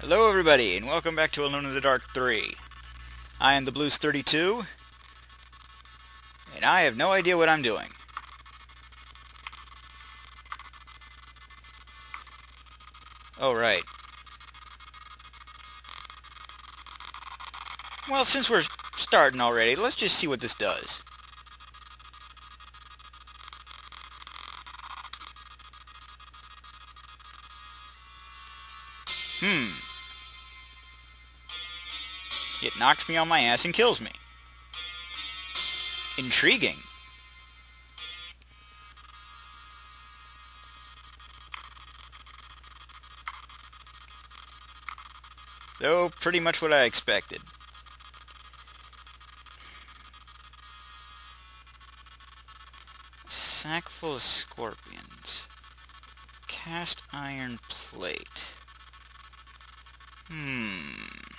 Hello everybody, and welcome back to Alone in the Dark 3. I am the Blues 32, and I have no idea what I'm doing. Oh, right. Well, since we're starting already, let's just see what this does. Knocks me on my ass and kills me. Intriguing. Though, pretty much what I expected. Sack full of scorpions. Cast iron plate. Hmm.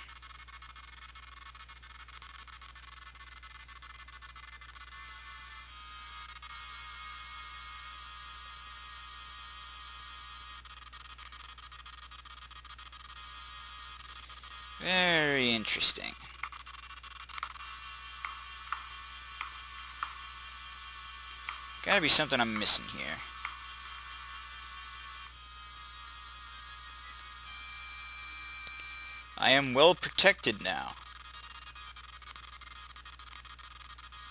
Interesting. Gotta be something I'm missing here. I am well protected now.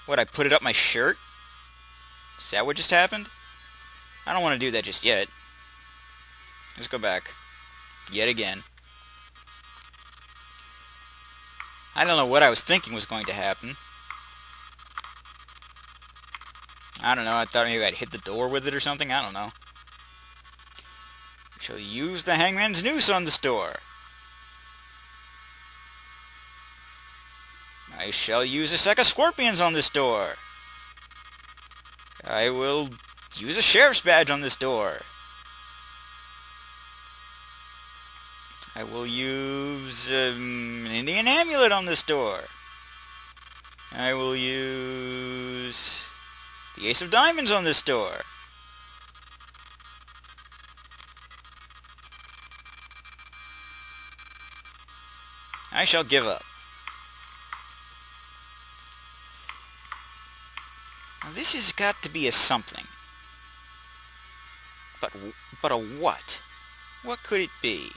What, I put it up my shirt? Is that what just happened? I don't want to do that just yet. Let's go back. Yet again. I don't know what I was thinking was going to happen. I don't know, I thought maybe I'd hit the door with it or something, I don't know. shall use the hangman's noose on this door. I shall use a sack of scorpions on this door. I will use a sheriff's badge on this door. I will use um, an Indian amulet on this door. I will use the Ace of Diamonds on this door. I shall give up. Now this has got to be a something. But, but a what? What could it be?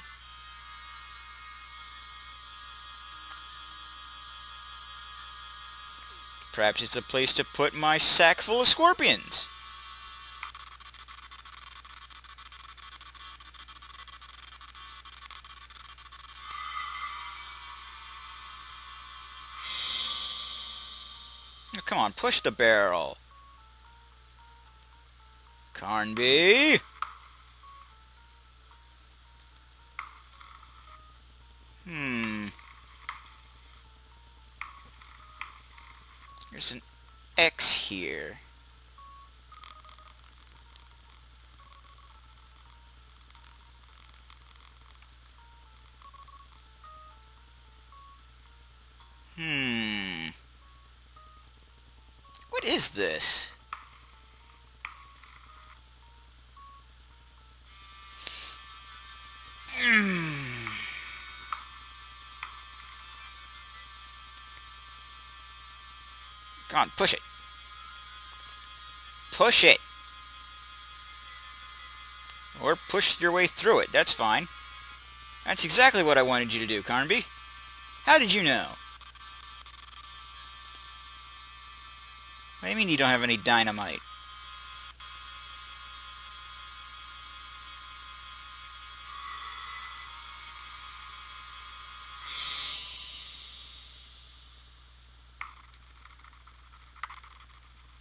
Perhaps it's a place to put my sack full of scorpions. Oh, come on, push the barrel. Carnby. This? Hmm. Come on, push it. Push it. Or push your way through it. That's fine. That's exactly what I wanted you to do, Carnby. How did you know? What do you mean you don't have any dynamite?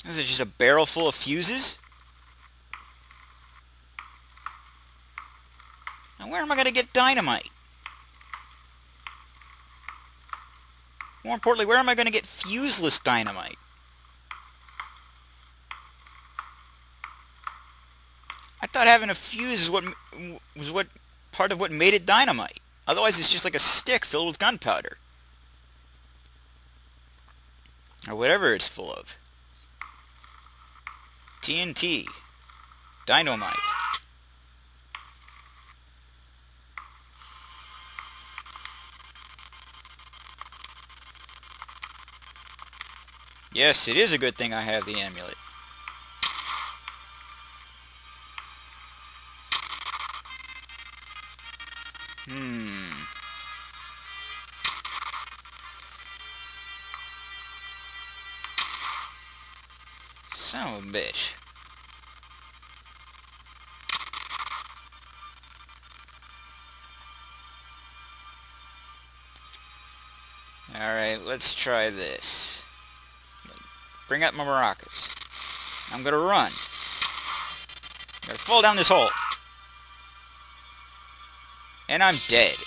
Is it just a barrel full of fuses? Now where am I going to get dynamite? More importantly, where am I going to get fuseless dynamite? thought having a fuse is what was what part of what made it dynamite. Otherwise, it's just like a stick filled with gunpowder. Or whatever it's full of. TNT. Dynamite. Yes, it is a good thing I have the amulet. Son of a bitch. Alright, let's try this. Bring up my maracas. I'm gonna run. I'm gonna fall down this hole. And I'm dead.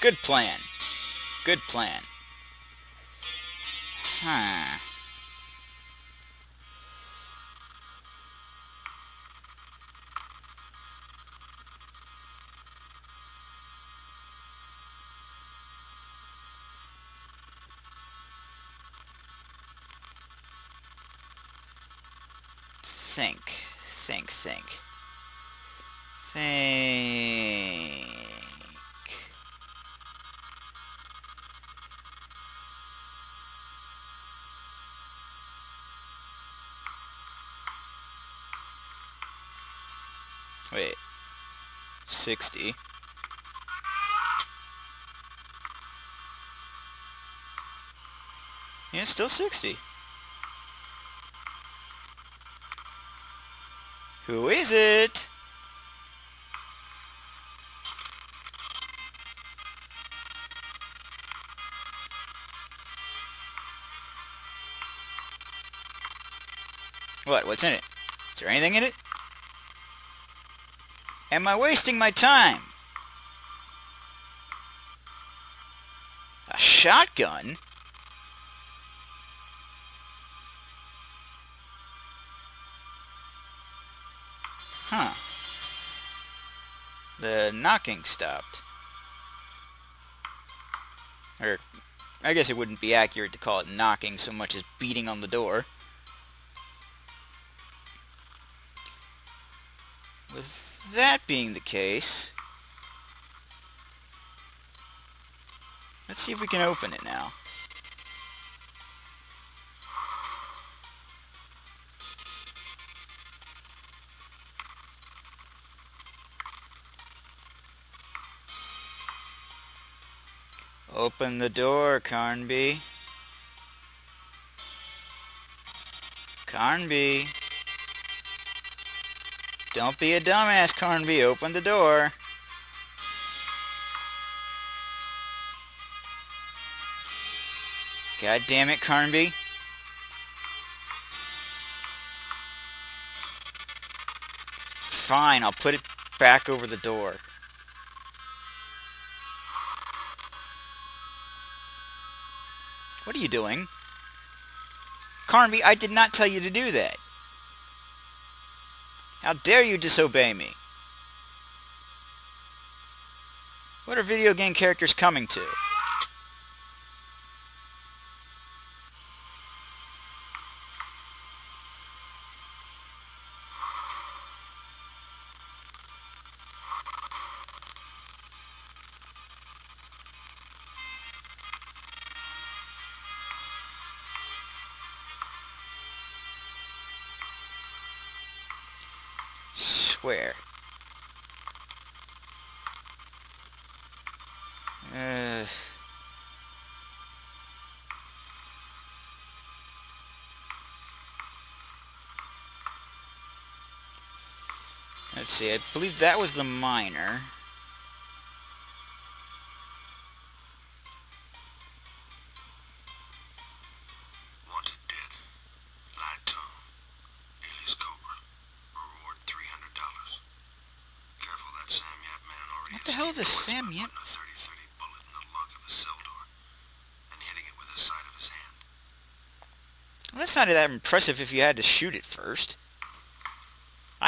Good plan. Good plan. Huh. Think. Think, think. Think. Wait. 60. Yeah, it's still 60. Who is it? What? What's in it? Is there anything in it? Am I wasting my time? A shotgun? The knocking stopped. Or, I guess it wouldn't be accurate to call it knocking so much as beating on the door. With that being the case, let's see if we can open it now. Open the door, Carnby. Carnby. Don't be a dumbass, Carnby. Open the door. God damn it, Carnby. Fine, I'll put it back over the door. Are you doing? Carnby, I did not tell you to do that. How dare you disobey me? What are video game characters coming to? Let's see, I believe that was the miner. Wanted dead. Light tongue. Alias Cobra. Reward three hundred dollars. Careful, that Sam man already. What the hell is a Sam by Yap? a 30-30 bullet in the lock of the cell door and hitting it with the side of his hand. Well, that's not that impressive if you had to shoot it first.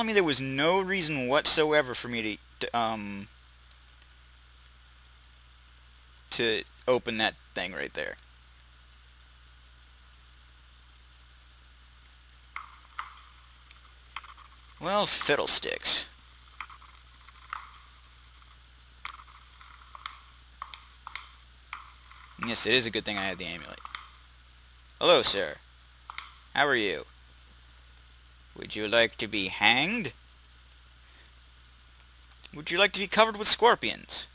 telling me there was no reason whatsoever for me to, to um to open that thing right there. Well, fiddlesticks. Yes, it is a good thing I had the amulet. Hello, sir. How are you? Would you like to be hanged? Would you like to be covered with scorpions?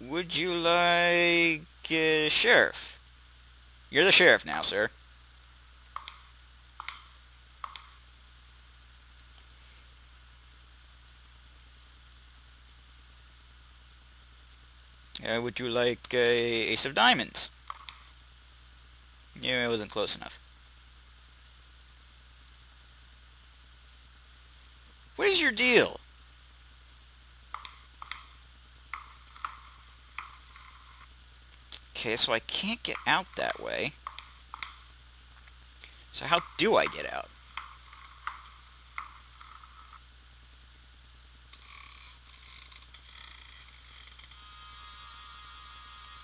Would you like... Uh, sheriff? You're the sheriff now, sir. Uh, would you like a ace of diamonds? Yeah, it wasn't close enough. What is your deal? Okay, so I can't get out that way. So how do I get out?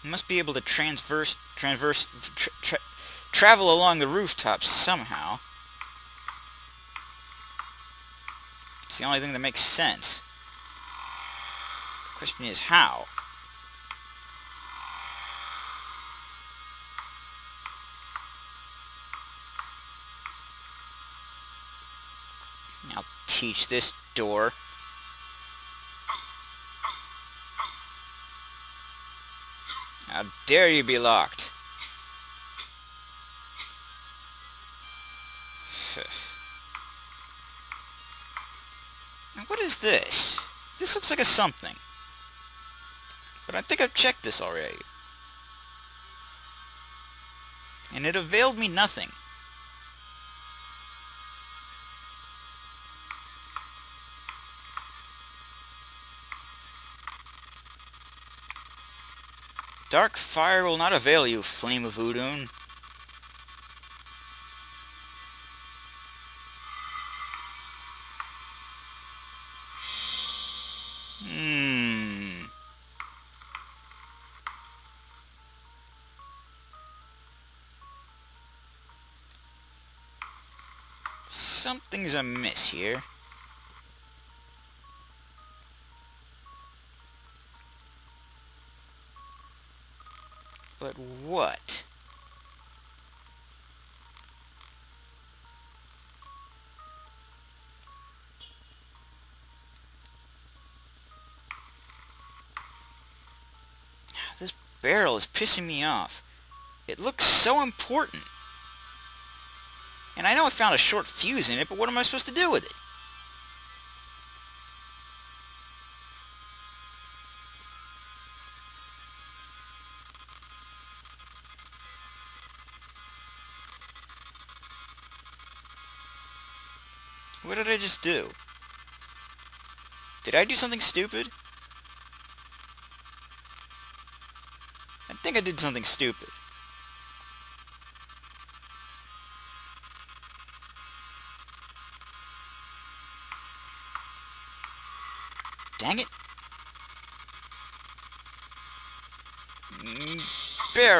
I must be able to transverse, transverse, tra tra travel along the rooftops somehow. It's the only thing that makes sense. The question is how? I'll teach this door. How dare you be locked? This? This looks like a something. But I think I've checked this already. And it availed me nothing. Dark fire will not avail you, flame of Udun. Something's amiss here. But what? This barrel is pissing me off. It looks so important. And I know I found a short fuse in it, but what am I supposed to do with it? What did I just do? Did I do something stupid? I think I did something stupid.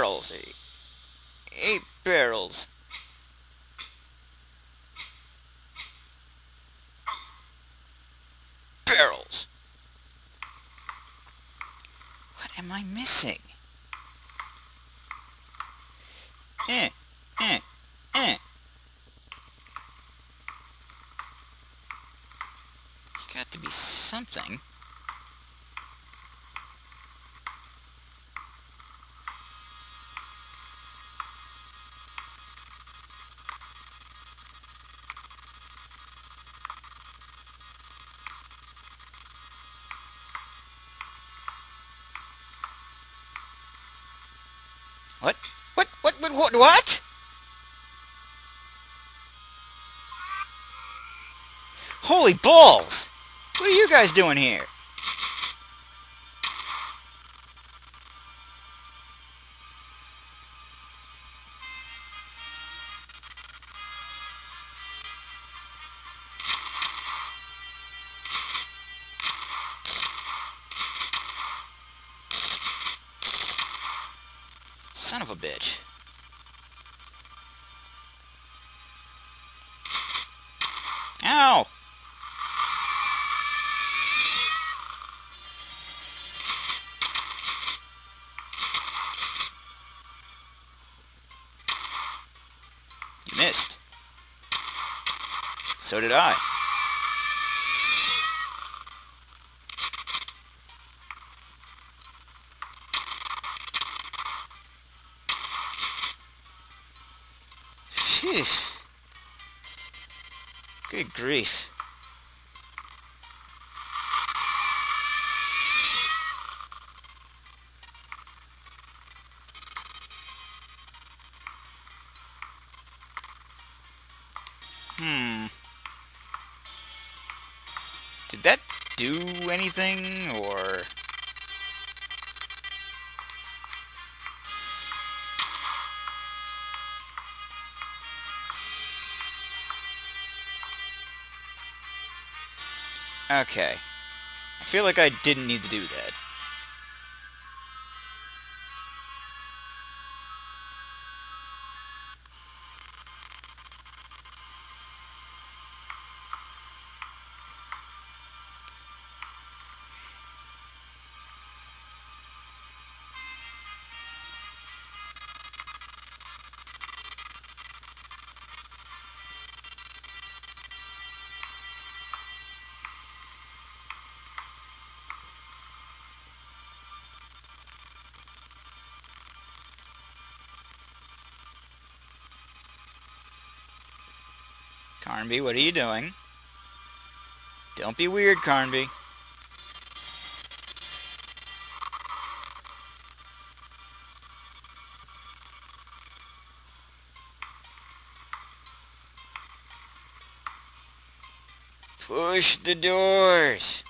Barrels. Eight, barrels. barrels. What am I missing? Eh, eh, eh. Got to be something. What? What? What? What? What? what? Holy balls! What are you guys doing here? Son of a bitch. Ow! You missed. So did I. Phew. Good grief. Hmm. Did that do anything, Okay. I feel like I didn't need to do that. Carnby, what are you doing? Don't be weird, Carnby. Push the doors.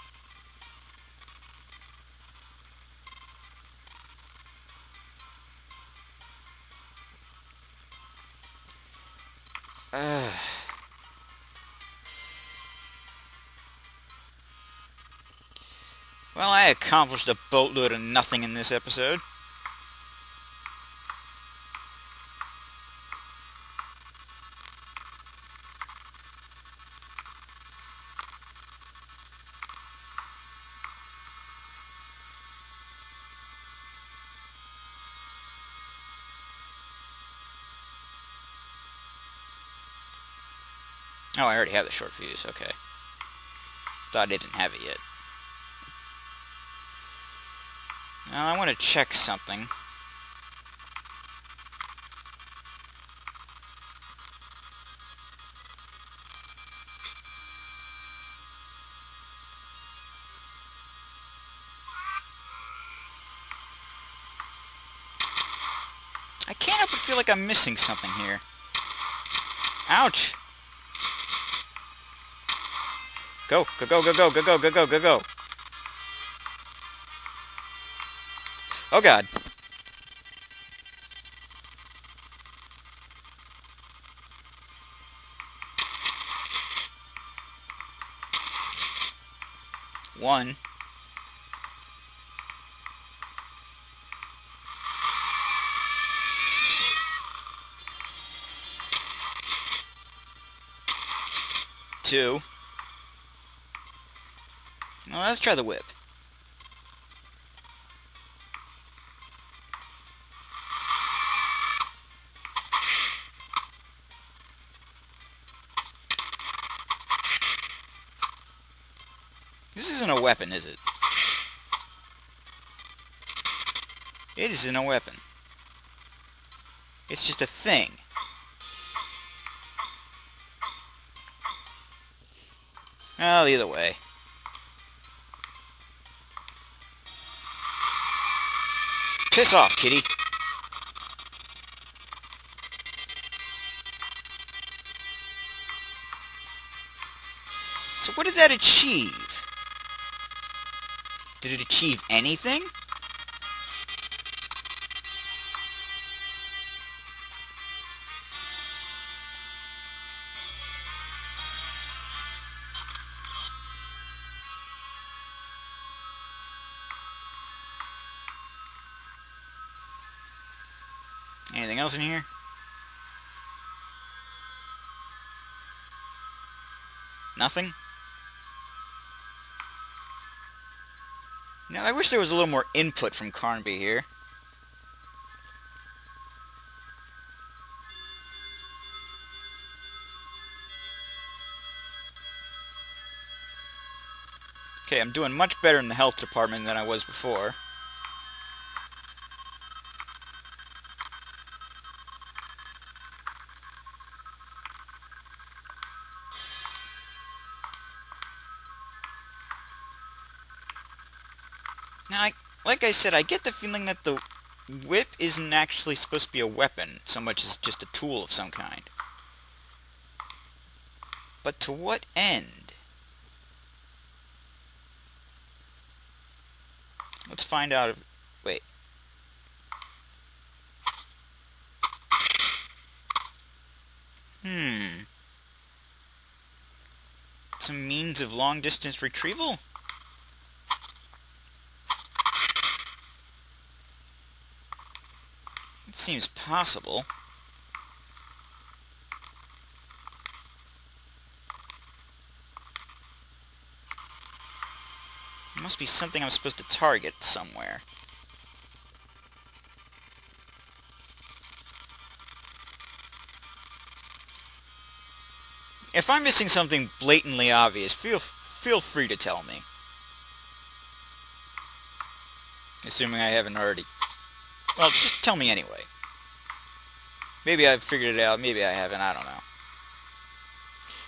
Accomplished a boatload of nothing in this episode. Oh, I already have the short fuse, okay. Thought I didn't have it yet. Now I want to check something. I can't help but feel like I'm missing something here. Ouch! Go, go, go, go, go, go, go, go, go, go, go. Oh god. One. Two. Well, let's try the whip. Weapon, is it? It isn't a weapon. It's just a thing. Well, either way. Piss off, kitty. So what did that achieve? Did it achieve anything? Anything else in here? Nothing? Now, I wish there was a little more input from Carnby here. Okay, I'm doing much better in the health department than I was before. I, like I said, I get the feeling that the whip isn't actually supposed to be a weapon, so much as just a tool of some kind. But to what end? Let's find out if... Wait. Hmm. Some means of long-distance retrieval? It seems possible. There must be something I'm supposed to target somewhere. If I'm missing something blatantly obvious, feel feel free to tell me. Assuming I haven't already... Well, tell me anyway. Maybe I've figured it out, maybe I haven't, I don't know.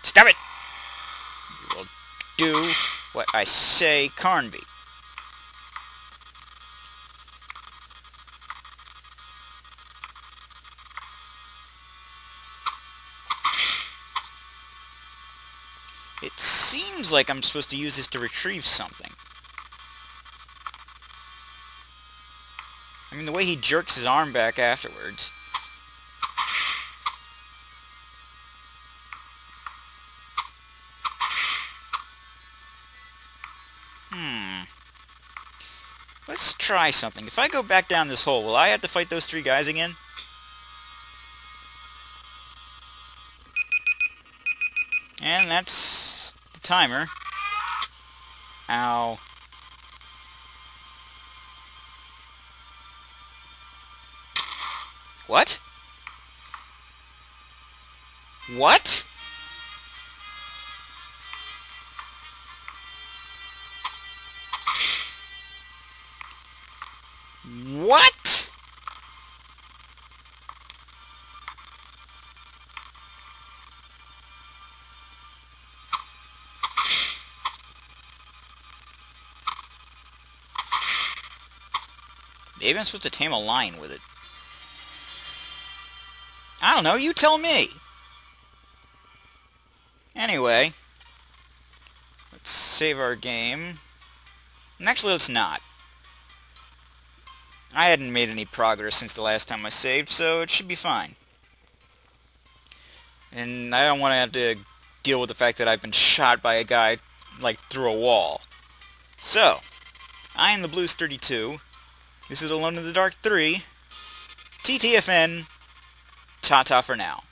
Stop it! You will do what I say, Carnby. It seems like I'm supposed to use this to retrieve something. I mean, the way he jerks his arm back afterwards. Hmm. Let's try something. If I go back down this hole, will I have to fight those three guys again? And that's the timer. Ow. What? What? What? Maybe I'm supposed to tame a lion with it. I don't know, you tell me. Anyway, let's save our game. And actually, let's not. I hadn't made any progress since the last time I saved, so it should be fine. And I don't want to have to deal with the fact that I've been shot by a guy, like, through a wall. So, I am the Blues 32. This is Alone in the Dark 3. TTFN. Ta-ta for now.